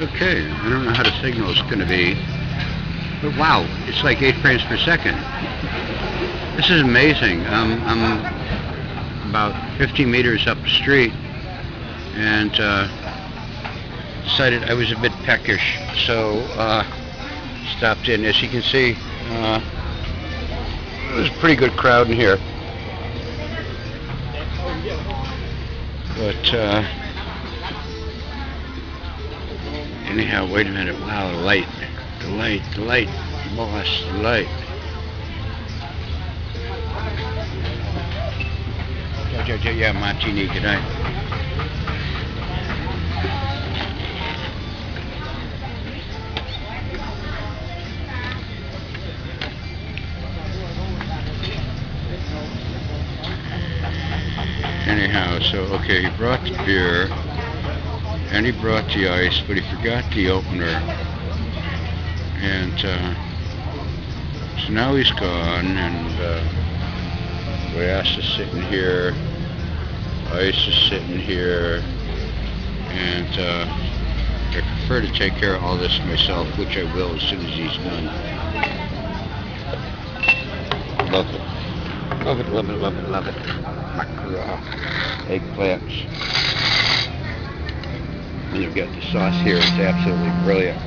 Okay, I don't know how the signal is going to be, but wow, it's like 8 frames per second. This is amazing. Um, I'm about 50 meters up the street and uh, decided I was a bit peckish, so uh, stopped in. As you can see, uh, there's a pretty good crowd in here. But uh, anyhow, wait a minute. Wow, the light, the light, the light, boss, the light. Yeah, Martini, good night. Anyhow, so okay, he brought the beer and he brought the ice, but he forgot the opener. And uh, so now he's gone, and uh, glass is sitting here, ice is sitting here, and uh, I prefer to take care of all this myself, which I will as soon as he's done. Love it. Love it, love it, love it, love it. Eggplants. You've got the sauce here. It's absolutely brilliant.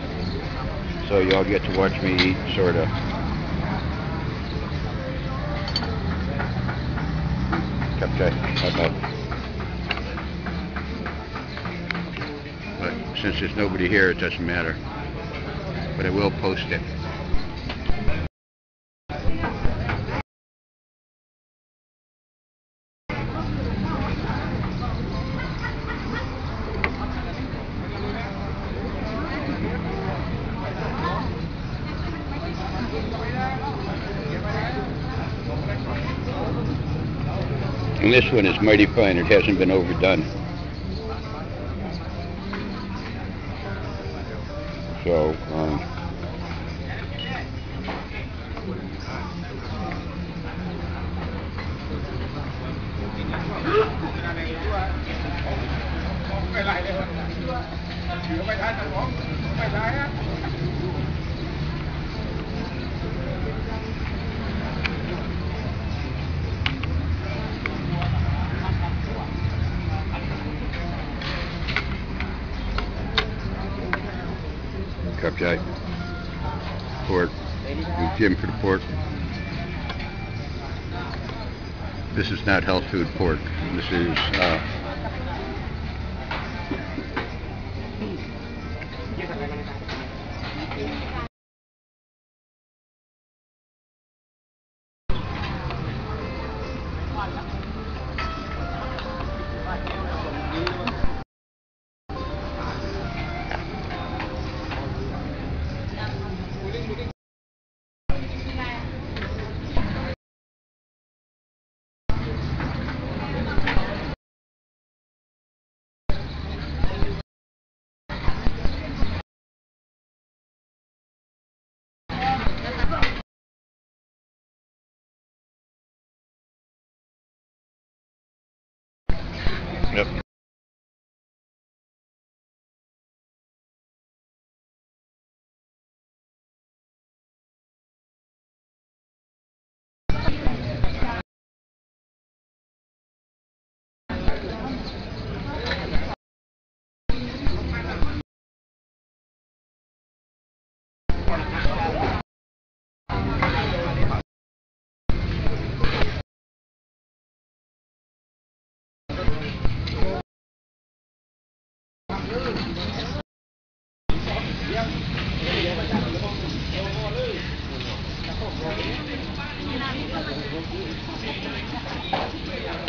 So y'all get to watch me eat, sort of. Okay. But since there's nobody here, it doesn't matter. But I will post it. This one is mighty fine. It hasn't been overdone. So, um, cup jay. Pork. And Jim for the pork. This is not health food pork. This is uh,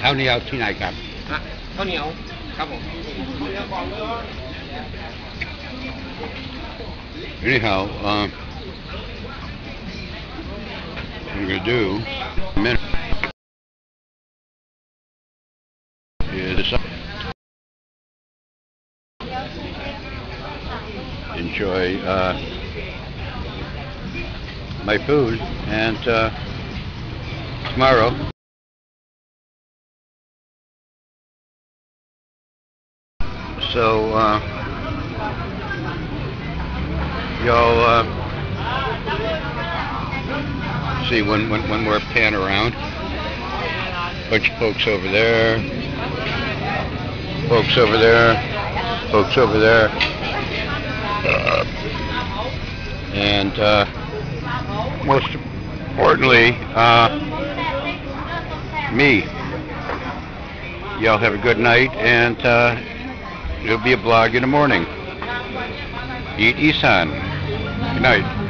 How เหนียวที่ไหนครับ ฮะข้าวเหนียวครับผม Anyhow, um, what I'm going to do in a minute is enjoy uh, my food and uh, tomorrow So uh, Y'all uh, see when, when when pan around. Bunch of folks over there. Folks over there. Folks over there. Uh, and uh, most importantly, uh, me. Y'all have a good night, and uh, there'll be a blog in the morning. Eat Isaan. Good night.